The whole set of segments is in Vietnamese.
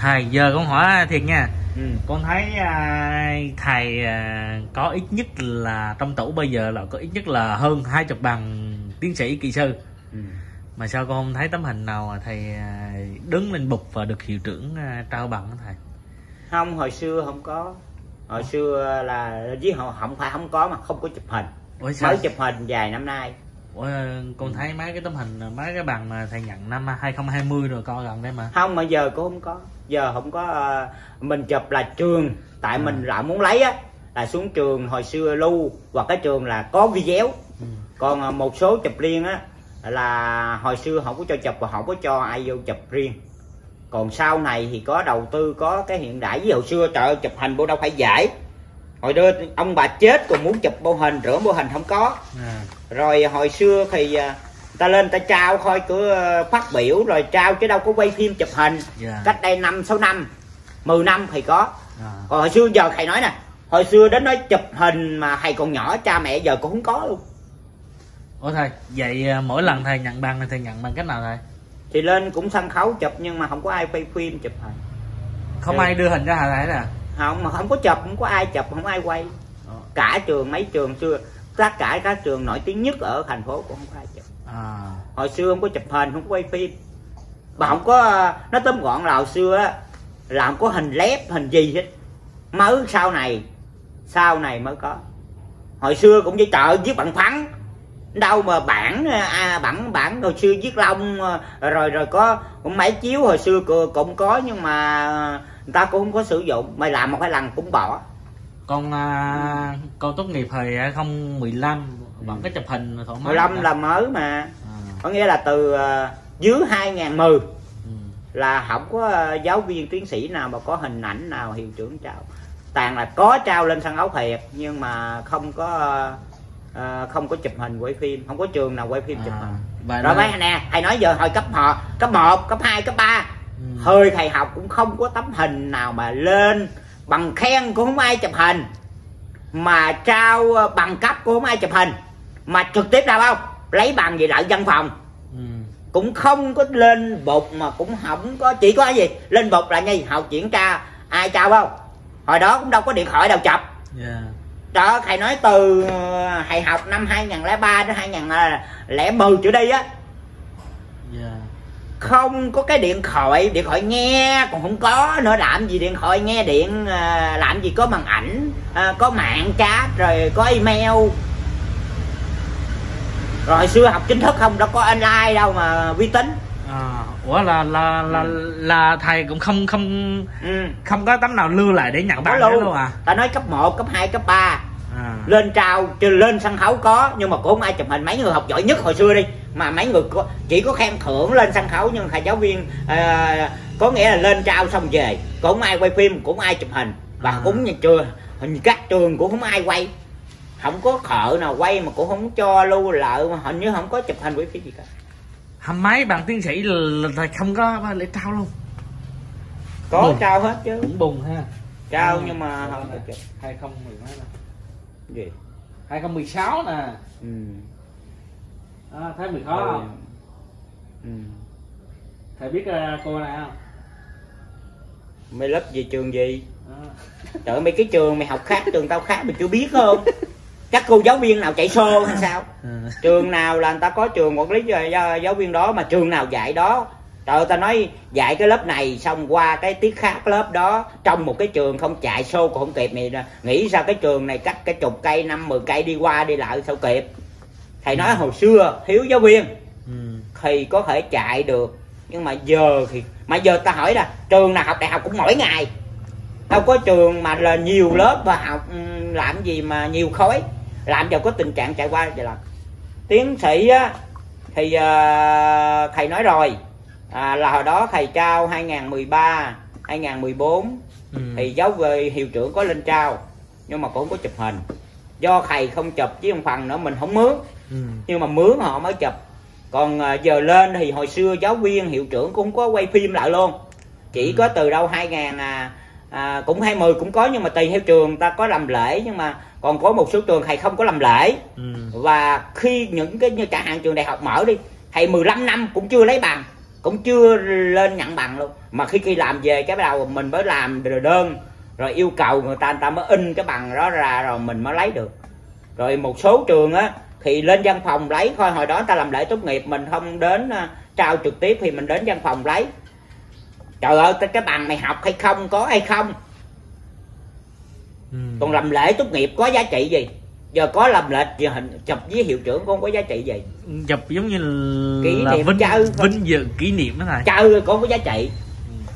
thầy giờ con hỏi thiệt nha. Ừ. con thấy à, thầy à, có ít nhất là trong tủ bây giờ là có ít nhất là hơn hai chục bằng tiến sĩ kỹ sư. Ừ. mà sao con không thấy tấm hình nào mà thầy à, đứng lên bục và được hiệu trưởng trao bằng thầy? Không hồi xưa không có. Hồi xưa là với họ không phải không có mà không có chụp hình. Ủa mới chụp hình vài năm nay Ủa, con thấy mấy cái tấm hình mấy cái bằng mà thầy nhận năm 2020 rồi coi gần đây mà. Không mà giờ cũng không có. Giờ không có ờ, mình chụp là trường. Tại À. mình lại muốn lấy á là xuống trường hồi xưa lưu. Hoặc cái trường là có video. Ừ. còn ờ, một số chụp riêng á là hồi xưa không có cho chụp và không có cho ai vô chụp riêng. Còn sau này thì có đầu tư có cái hiện đại. Với hồi xưa trời ơi, chụp hình bộ đâu phải giải hồi đưa ông bà chết còn muốn chụp bộ hình rửa bộ hình không có. À. rồi hồi xưa thì à, ta lên ta trao thôi cửa ờ, phát biểu rồi trao chứ đâu có quay phim chụp hình. Dạ. cách đây năm sáu năm 10 năm thì có. À. còn hồi xưa giờ thầy nói nè hồi xưa đến nói chụp hình mà thầy còn nhỏ cha mẹ giờ cũng không có luôn. Ủa thầy vậy à, mỗi lần thầy nhận bằng thì thầy nhận bằng cách nào thầy? Thì lên cũng sân khấu chụp nhưng mà không có ai quay phim chụp hình. Không Ừ. ai đưa hình cho thầy thấy nè? Không mà không có chụp không có ai chụp không ai quay. Cả trường mấy trường xưa tất cả các trường nổi tiếng nhất ở thành phố cũng không có ai chụp. À. hồi xưa không có chụp hình không có quay phim. Mà không có nó tóm gọn là hồi xưa á là không có hình lép hình gì hết. Mới sau này sau này mới có. Hồi xưa cũng với chợ viết bằng phẳng. Đâu mà bản à, bản bản hồi xưa viết lông à, rồi rồi có cũng máy chiếu hồi xưa cũng cũng có nhưng mà người ta cũng không có sử dụng. Mày làm một hai lần cũng bỏ con à, con tốt nghiệp thời 2015 vẫn có chụp hình thoải mái 15 là mới mà à. có nghĩa là từ à, dưới 2010 ừ. là không có ờ, giáo viên tiến sĩ nào mà có hình ảnh nào hiệu trưởng trao toàn là có trao lên sân khấu thiệt nhưng mà không có ờ, không có chụp hình quay phim không có trường nào quay phim chụp À, hình và rồi mấy nè thầy nói giờ hồi cấp họ cấp 1, cấp 2, cấp 3 Ừ. hơi thầy học cũng không có tấm hình nào mà lên bằng khen cũng không ai chụp hình mà trao ờ, bằng cấp cũng không ai chụp hình mà trực tiếp đâu không lấy bằng gì lại văn phòng ừ. cũng không có lên bục mà cũng không có chỉ có cái gì lên bục là như học chuyển tra ai trao không hồi đó cũng đâu có điện thoại đâu chập yeah. đó thầy nói từ ờ, thầy học năm 2003 đến 2010 trở đi á Yeah. Không có cái điện thoại điện thoại nghe còn không có nữa làm gì điện thoại nghe điện ờ, làm gì có màn ảnh ờ, có mạng chat rồi có email rồi xưa học chính thức không đâu có online đâu mà vi tính À, ủa là là là là thầy cũng không không ừ. không có tấm nào lưu lại để nhận bằng luôn luôn à? ta nói cấp 1, cấp 2, cấp 3 à. lên trao chứ lên sân khấu có nhưng mà cũng ai chụp hình mấy người học giỏi nhất hồi xưa đi mà mấy người có, chỉ có khen thưởng lên sân khấu nhưng thầy giáo viên ờ, có nghĩa là lên trao xong về cũng không ai quay phim cũng không ai chụp hình. Và À. cũng như chưa hình các trường cũng không ai quay. Không có thợ nào quay mà cũng không cho lưu lại mà hình như không có chụp hình quay phim gì cả. Hăm mấy bằng tiến sĩ là, là không có lễ trao luôn? Có Buồn. trao hết chứ. Cũng buồn ha. Trao À, nhưng mà đó không có chụp. 2010 mấy nè gì? 2016 nè. Ừ. à, thấy mười khó Ừ. không Ừ. thầy biết uh, cô này không mày lớp gì trường gì à. Trời mấy cái trường mày học khác trường tao khác mày chưa biết không chắc cô giáo viên nào chạy xô hay sao Ừ. trường nào là người ta có trường quản lý cho giáo, giáo viên đó mà trường nào dạy đó trời ơi, ta nói dạy cái lớp này xong qua cái tiết khác lớp đó trong một cái trường không chạy xô còn không kịp mày nghĩ sao cái trường này cách cái chục cây năm mười cây đi qua đi lại sao kịp thầy nói hồi xưa thiếu giáo viên Ừ. thì có thể chạy được. Nhưng mà giờ thì mà giờ ta hỏi là trường nào học đại học cũng mỗi ngày. Đâu có trường mà là nhiều lớp và học ừm, làm gì mà nhiều khối. Làm cho có tình trạng chạy qua vậy là tiến sĩ á thì ờ, thầy nói rồi à, là hồi đó thầy trao 2013 2014 Ừ. thì giáo về hiệu trưởng có lên trao nhưng mà cũng không có chụp hình. Do thầy không chụp với một phần nữa mình không mướn Ừ. nhưng mà mướn họ mới chụp còn à, giờ lên thì hồi xưa giáo viên hiệu trưởng cũng có quay phim lại luôn chỉ Ừ. có từ đâu 2000 à, à, cũng 20 cũng có nhưng mà tùy theo trường ta có làm lễ nhưng mà còn có một số trường thầy không có làm lễ Ừ. và khi những cái như chẳng hạn trường đại học mở đi thầy 15 năm cũng chưa lấy bằng cũng chưa lên nhận bằng luôn mà khi khi làm về cái bắt đầu mình mới làm đơn rồi yêu cầu người ta người ta mới in cái bằng đó ra rồi mình mới lấy được rồi một số trường á thì lên văn phòng lấy thôi hồi đó ta làm lễ tốt nghiệp mình không đến uh, trao trực tiếp thì mình đến văn phòng lấy. Trời ơi cái bằng mày học hay không có hay không? Ừ. còn làm lễ tốt nghiệp có giá trị gì? Giờ có làm lệch giờ hình chụp với hiệu trưởng không có giá trị gì? Chụp giống như Kỷ là niệm vinh chơi vinh dự kỷ niệm đó thầy. Chơi không có giá trị.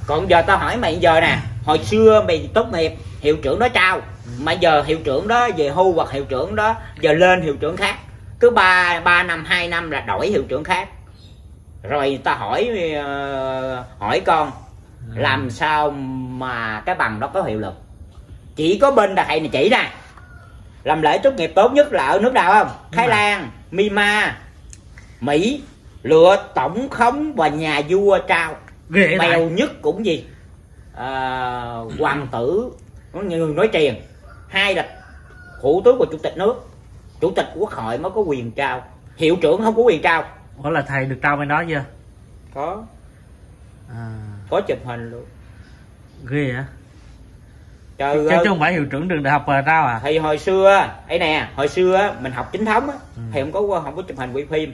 Còn giờ tao hỏi mày giờ nè hồi xưa mày tốt nghiệp hiệu trưởng đó trao. Mà giờ hiệu trưởng đó về hưu hoặc hiệu trưởng đó giờ lên hiệu trưởng khác cứ ba ba năm hai năm là đổi hiệu trưởng khác. Rồi người ta hỏi ờ, hỏi con làm sao mà cái bằng đó có hiệu lực? Chỉ có bên thầy này chỉ nè. Làm lễ tốt nghiệp tốt nhất là ở nước nào không? Thái lan myanmar mỹ lựa tổng thống và nhà vua trao. Ghê bèo nhất cũng gì? À, hoàng tử người nói truyền hai là thủ tướng của chủ tịch nước chủ tịch quốc hội mới có quyền trao. Hiệu trưởng không có quyền trao. Ủa là thầy được trao bên đó chưa? Có. À, có chụp hình luôn. Ghê hả trời chứ, ơi. chứ không phải hiệu trưởng trường đại học mà trao à? Thì hồi xưa ấy nè hồi xưa mình học chính thống á, Ừ. thì không có không có chụp hình quay phim.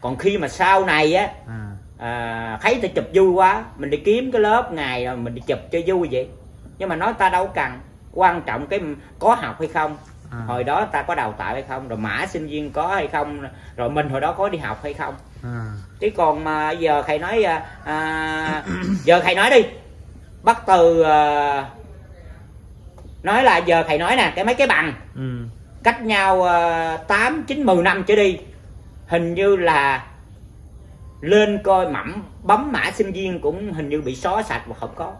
Còn khi mà sau này á à, à, thấy ta chụp vui quá mình đi kiếm cái lớp ngày rồi mình đi chụp cho vui vậy. Nhưng mà nói ta đâu cần quan trọng cái có học hay không à. hồi đó ta có đào tạo hay không rồi mã sinh viên có hay không rồi mình hồi đó có đi học hay không à. chứ còn mà giờ thầy nói à, à, giờ thầy nói đi bắt từ à, nói là giờ thầy nói nè cái mấy cái bằng ừ. cách nhau à, tám chín mười năm trở đi hình như là lên coi mẫm bấm mã sinh viên cũng hình như bị xóa sạch và không có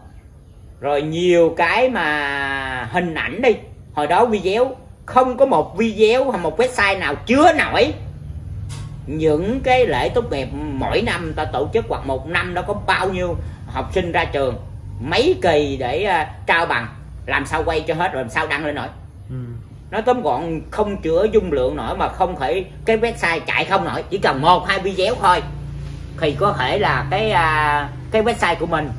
rồi nhiều cái mà hình ảnh đi hồi đó video không có một video hay một website nào chứa nổi những cái lễ tốt nghiệp mỗi năm ta tổ chức hoặc một năm đó có bao nhiêu học sinh ra trường mấy kỳ để à, trao bằng làm sao quay cho hết rồi làm sao đăng lên nổi Ừ. nói tóm gọn không chữa dung lượng nổi mà không thể cái website chạy không nổi chỉ cần một hai video thôi thì có thể là cái à, cái website của mình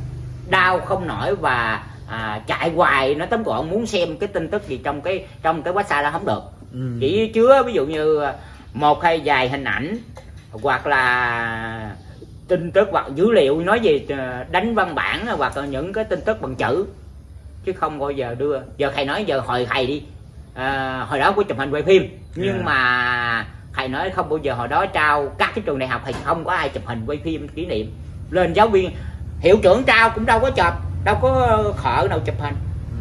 đau không nổi và à, chạy hoài nó tóm gọn muốn xem cái tin tức gì trong cái trong cái website đó không được. Ừ. chỉ chứa ví dụ như một hay vài hình ảnh hoặc là tin tức hoặc dữ liệu nói gì ờ, đánh văn bản hoặc là những cái tin tức bằng chữ. Chứ không bao giờ đưa. Giờ thầy nói giờ hồi thầy đi. À, hồi đó có chụp hình quay phim. Nhưng Yeah. mà thầy nói không bao giờ hồi đó trao các cái trường đại học thì không có ai chụp hình quay phim kỷ niệm. Lên giáo viên hiệu trưởng trao cũng đâu có chụp đâu có khở nào chụp hình Ừ.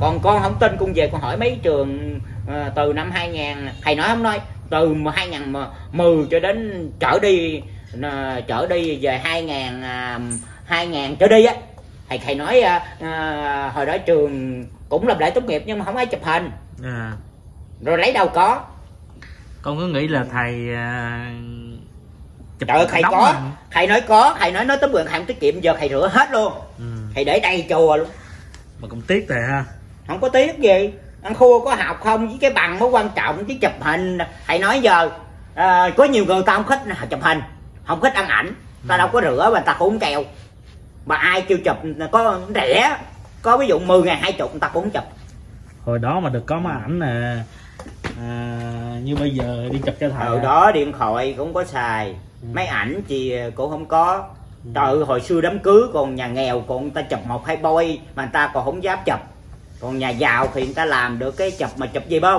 còn con không tin con về con hỏi mấy trường ờ, từ năm 2000 thầy nói không nói từ 2010 cho đến trở đi ờ, trở đi về 2000 à, 2000 trở đi á thầy thầy nói à, hồi đó trường cũng làm lễ tốt nghiệp nhưng mà không ai chụp hình à. rồi lấy đâu có con cứ nghĩ là thầy à, chụp trời thầy có hình. thầy nói có thầy nói nói tấm quyền thầy không tiết kiệm giờ thầy rửa hết luôn ừ. Thầy để đây chùa luôn. Mà cũng tiếc thầy ha. Không có tiếc gì. Ăn khua có học không với cái bằng mới quan trọng chứ chụp hình. Thầy nói giờ à, có nhiều người ta không thích chụp hình. Không thích ăn ảnh. Ta đâu có rửa mà ta cũng kèo mà ai kêu chụp có rẻ có ví dụ 10 ngàn hai chục người ta cũng chụp. Hồi đó mà được có máy ảnh nè. À, như bây giờ đi chụp cho thầy hồi à. đó điện thoại cũng có xài. Máy ảnh thì cũng không có trời ơi, hồi xưa đám cưới còn nhà nghèo còn người ta chụp một hai boy mà người ta còn không dám chụp. Còn nhà giàu thì người ta làm được cái chụp mà chụp gì đây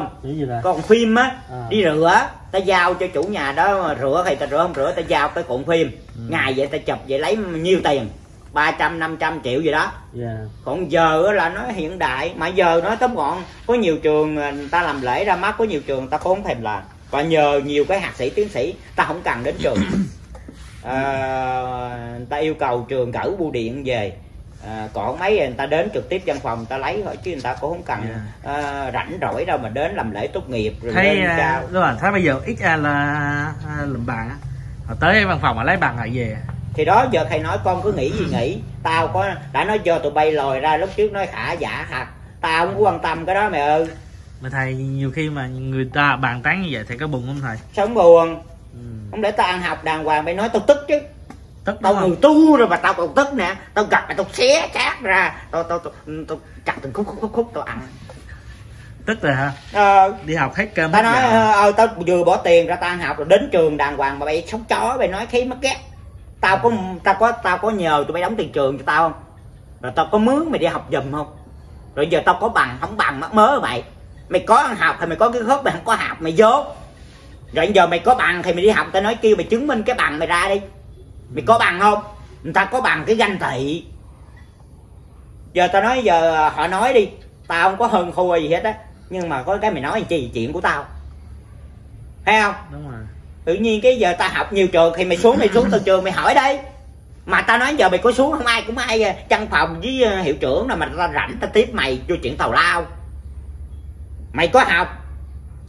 còn phim á À. đi rửa ta giao cho chủ nhà đó mà rửa thì ta rửa không rửa ta giao cái cuộn phim. Ừ. ngày vậy ta chụp vậy lấy nhiêu tiền? 300 500 triệu gì đó. Yeah. còn giờ á là nó hiện đại mà giờ nó tóm gọn có nhiều trường à, người ta làm lễ ra mắt có nhiều trường người ta cũng không thèm làm. Và nhờ nhiều cái hạt sĩ tiến sĩ ta không cần đến trường à, người ta yêu cầu trường gửi bưu điện về. À, còn mấy người ta đến trực tiếp văn phòng người ta lấy thôi chứ người ta cũng không cần à, rảnh rỗi đâu mà đến làm lễ tốt nghiệp rồi thấy lên à, đúng rồi thấy bây giờ ít là à, làm bằng á. Họ tới văn phòng mà lấy bằng lại về. Thì đó giờ thầy nói con cứ nghĩ gì nghĩ tao có đã nói cho tụi bay lòi ra lúc trước nói khả giả thật tao không có quan tâm cái đó mày ơi. Mà thầy nhiều khi mà người ta bàn tán như vậy thầy có buồn không thầy? Sống buồn ừ. không để tao ăn học đàng hoàng mày nói tao tức chứ. Tức tao ngừng tu rồi mà tao còn tức nè. Tao gặp mày tao xé chát ra. Tao tao tao, tao chặt từng khúc khúc khúc khúc tao ăn. Tức rồi hả? Ờ, đi học hết cơm tao nói ờ, ờ, tao vừa bỏ tiền ra tao ăn học rồi đến trường đàng hoàng mà mày sống chó mày nói khí mất ghét. Tao có tao có tao có nhờ tụi bay đóng tiền trường cho tao không? Rồi tao có mướn mày đi học giùm không? Rồi giờ tao có bằng không bằng mắc mớ mày. Mày có ăn học thì mày có cái khớp mày không có học mày vô rồi giờ mày có bằng thì mày đi học tao nói kêu mày chứng minh cái bằng mày ra đi. Mày có bằng không? Người ta có bằng cái danh thị giờ tao nói giờ họ nói đi tao không có hơn thua gì hết á. Nhưng mà có cái mày nói chi chuyện của tao. Thấy không? Đúng rồi. Tự nhiên cái giờ tao học nhiều trường thì mày xuống mày xuống từ trường mày hỏi đây mà tao nói giờ mày có xuống không? Ai cũng ai à, văn phòng với à, hiệu trưởng nào mà tao rảnh tao tiếp mày cho chuyện tào lao. Mày có học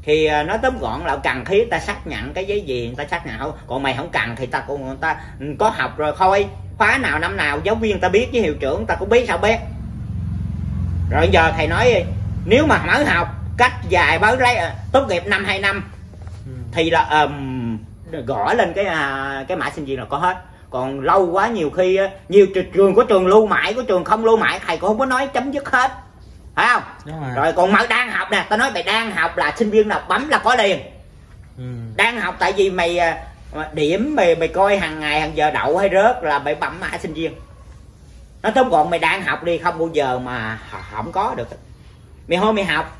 thì à, nói tóm gọn là cần thiết ta xác nhận cái giấy gì người ta xác nhận không còn mày không cần thì ta cũng người ta có học rồi thôi khóa nào năm nào giáo viên ta biết với hiệu trưởng ta cũng biết sao biết rồi giờ thầy nói nếu mà mới học cách dài mới lấy à, tốt nghiệp năm hai năm. Ừ. thì là ờm, gõ lên cái à, cái mã sinh viên là có hết. Còn lâu quá nhiều khi á, nhiều tr- trường có trường lưu mãi có trường không lưu mãi thầy cũng không có nói chấm dứt hết phải không? Đúng rồi, rồi còn mày đang học nè tao nói mày đang học là sinh viên nào bấm là có liền. Ừ. đang học tại vì mày à, điểm mày mày coi hàng ngày hàng giờ đậu hay rớt là mày bấm mã sinh viên. Nó tóm gọn mày đang học đi không bao giờ mà không có được. Mày thôi mày học.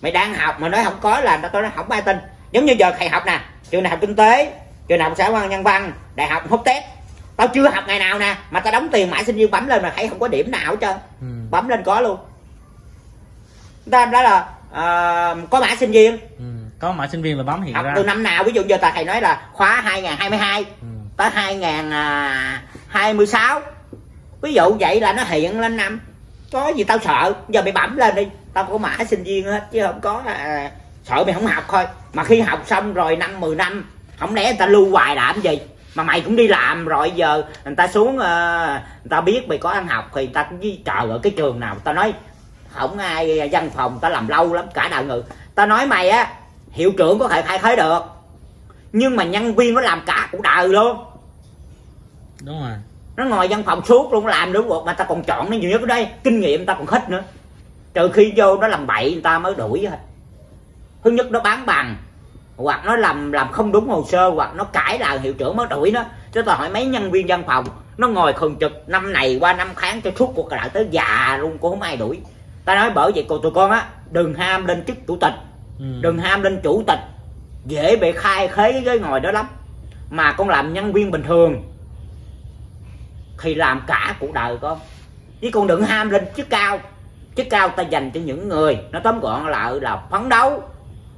Mày đang học mà nói không có là tao nói không ai tin. Giống như giờ thầy học nè trường đại học kinh tế trường đại học xã quan nhân văn đại học hốt test tao chưa học ngày nào nè mà tao đóng tiền mãi sinh viên bấm lên mà thấy không có điểm nào hết trơn. Ừ. bấm lên có luôn đó, đó là à, có mã sinh viên. Ừ. có mã sinh viên là bấm hiện học ra. từ năm nào ví dụ giờ ta thầy nói là khóa 2022 ừ. tới 2026 ví dụ vậy là nó hiện lên năm. Có gì tao sợ? Giờ mày bấm lên đi. Tao có mã sinh viên hết chứ không có à, sợ mày không học thôi. Mà khi học xong rồi năm 10 năm không lẽ người ta lưu hoài làm gì? Mà mày cũng đi làm rồi giờ người ta xuống ờ, người ta biết mày có ăn học thì người ta cũng chờ ở cái trường nào tao nói không ai văn phòng tao làm lâu lắm cả đời người. Tao nói mày á hiệu trưởng có thể thay thế được nhưng mà nhân viên nó làm cả cuộc đời luôn. Đúng rồi. Nó ngồi văn phòng suốt luôn làm đúng một mà ta còn chọn nó nhiều nhất ở đây. Kinh nghiệm ta còn khích nữa. Trừ khi vô nó làm bậy người ta mới đuổi thôi thứ nhất nó bán bằng hoặc nó làm làm không đúng hồ sơ hoặc nó cãi lại hiệu trưởng mới đuổi nó. Chứ tao hỏi mấy nhân viên văn phòng nó ngồi thường trực năm này qua năm tháng cho suốt cuộc đời tới già luôn cũng không ai đuổi ta nói bởi vậy cô tụi con á đừng ham lên chức chủ tịch ừ. đừng ham lên chủ tịch dễ bị khai khế cái ngồi đó lắm. Mà con làm nhân viên bình thường thì làm cả cuộc đời con. Chứ con đừng ham lên chức cao. Chức cao ta dành cho những người nó tóm gọn lại là phấn đấu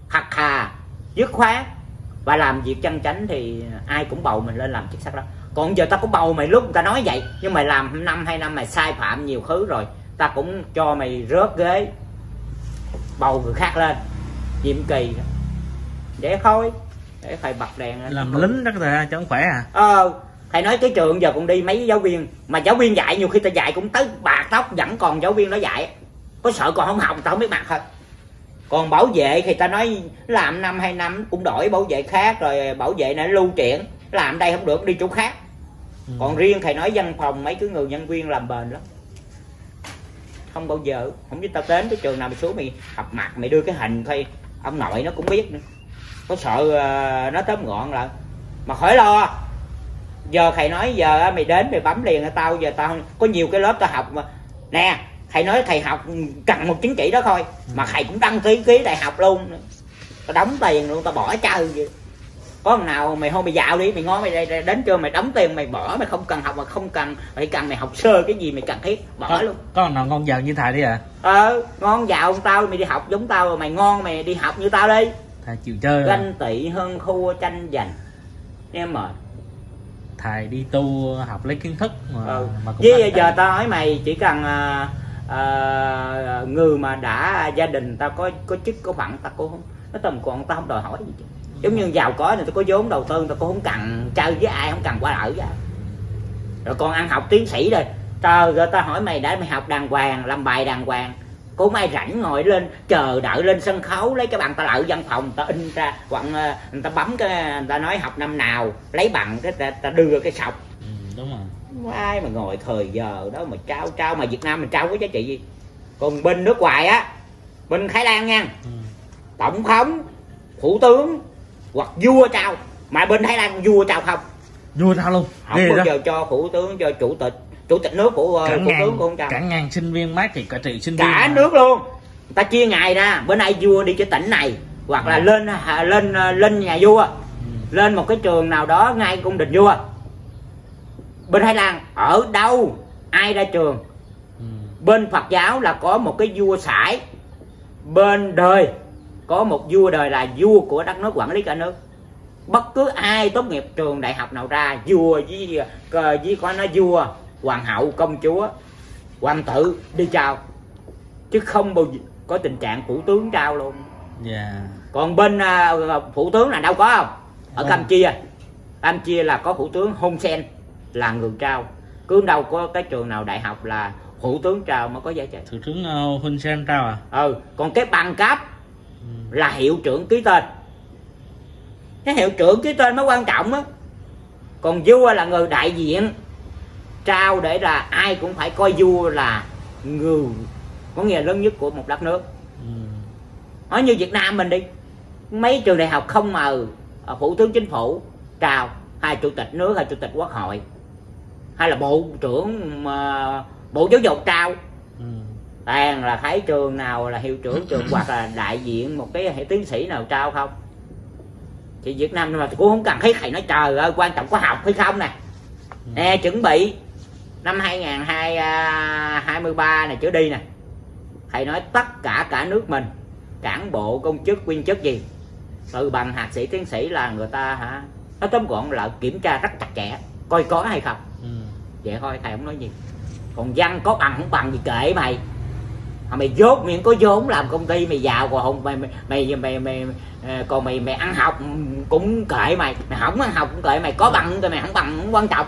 khắc khà dứt khoát. Và làm việc chân chánh thì ai cũng bầu mình lên làm chức sắc đó. Còn giờ ta cũng bầu mày lúc người ta nói vậy nhưng mày làm năm hai năm mày sai phạm nhiều thứ rồi ta cũng cho mày rớt ghế bầu người khác lên nhiệm kỳ. Để thôi để thầy bật đèn lên. làm lính đó thầy chứ không khỏe à? Ờ thầy nói cái trường giờ còn đi mấy giáo viên mà giáo viên dạy nhiều khi ta dạy cũng tới bạc tóc vẫn còn giáo viên nó dạy. Có sợ còn không học tao không biết mặt thôi. Còn bảo vệ thì ta nói làm năm hai năm cũng đổi bảo vệ khác rồi bảo vệ này lưu chuyển làm đây không được đi chỗ khác. Ừ. còn riêng thầy nói văn phòng mấy cái người nhân viên làm bền lắm không bao giờ. Không biết tao đến cái trường nào mày xuống mày học mặt mày đưa cái hình thôi ông nội nó cũng biết nữa. Có sợ ờ, nó tóm gọn lại. Mà khỏi lo. Giờ thầy nói giờ á, mày đến mày bấm liền tao giờ tao có nhiều cái lớp tao học mà. Nè thầy nói thầy học cần một chứng chỉ đó thôi. Mà thầy cũng đăng ký ký đại học luôn tao đóng tiền luôn tao bỏ chơi vậy có thằng nào mày thôi mày dạo đi mày ngon mày đây- đến trường mày đóng tiền mày bỏ mày không cần học mà không cần mày cần mày học sơ cái gì mày cần thiết bỏ có, luôn. có thằng nào ngon giàu như thầy đi à? Ờ ngon dạo tao mày đi học giống tao rồi mày ngon mày đi học như tao đi. Thầy chịu chơi ganh tị hơn thua tranh giành. Em mệt. Thầy đi tu học lấy kiến thức mà, ừ. mà cũng với giờ tao nói mày chỉ cần à, à, người mà đã gia đình tao có có chức có phận tao cũng không nó tầm còn tao không đòi hỏi gì chứ giống như giàu có thì tao có vốn đầu tư tao cũng không cần chơi với ai không cần qua lại với ai. Rồi còn ăn học tiến sĩ rồi tao rồi tao hỏi mày đã mày học đàng hoàng làm bài đàng hoàng. Cũng ai rảnh ngồi lên chờ đợi lên sân khấu lấy cái bằng tao lợi văn phòng tao in ra hoặc ờ, người ta bấm cái người ta nói học năm nào lấy bằng cái ta, ta đưa cái sọc. Ừ. đúng rồi. Không ai mà ngồi thời giờ đó mà trao trao mà Việt Nam mình trao có giá trị gì? Còn bên nước ngoài á bên Thái Lan nha. Ừ. tổng thống thủ tướng hoặc vua trao mà bên Thái Lan vua trao không? Vua sao luôn. Không Ghê bao đó. giờ cho thủ tướng cho chủ tịch chủ tịch nước của cả thủ ngàn tướng cũng không trao cả ngàn sinh viên mát thì cả trị sinh viên cả mà. nước luôn. Người ta chia ngày ra. Bữa nay vua đi cái tỉnh này hoặc là Ừ. lên à, lên à, lên nhà vua. Ừ. lên một cái trường nào đó ngay cung đình vua. Bên Thái Lan ở đâu? Ai ra trường? Ừ. bên Phật giáo là có một cái vua sải. Bên đời có một vua đời là vua của đất nước quản lý cả nước. Bất cứ ai tốt nghiệp trường đại học nào ra vua với với có nói vua hoàng hậu công chúa hoàng tử đi chào. Chứ không bao giờ có tình trạng thủ tướng trao luôn. Dạ. Còn bên à, thủ tướng là đâu có không? Ở Không. Campuchia. Campuchia là có thủ tướng Hun Sen là người trao. Cứ đâu có cái trường nào đại học là thủ tướng trao mới có giá trị. Thủ tướng uh, Hun Sen trao à? Ừ còn cái bằng cấp. Là hiệu trưởng ký tên. Cái hiệu trưởng ký tên mới quan trọng á. Còn vua là người đại diện. Trao để là ai cũng phải coi vua là người có nghĩa lớn nhất của một đất nước. Ừ. nói như Việt Nam mình đi. Mấy trường đại học không mời thủ tướng chính phủ trao hay chủ tịch nước hay chủ tịch quốc hội hay là bộ trưởng bộ giáo dục trao. Ừ. toàn là thấy trường nào là hiệu trưởng trường hoặc là đại diện một cái hệ tiến sĩ nào trao không? Thì Việt Nam mà cũng không cần thấy thầy nói trời ơi quan trọng có học hay không nè. Nè chuẩn bị. Năm 2023 này trở đi nè. Thầy nói tất cả cả nước mình cán bộ công chức viên chức gì? Từ bằng hạt sĩ tiến sĩ là người ta hả? Nó tóm gọn là kiểm tra rất chặt chẽ coi có hay không. Ừ. vậy thôi thầy không nói gì. Còn văn có bằng không bằng gì kệ mày mà mày dốt miệng có vốn làm công ty mày giàu còn không? Mày mày mày, mày, mày, ờ, còn mày mày ăn học cũng kệ mày. Mày không ăn học cũng kệ mày có bằng thì mày không bằng không quan trọng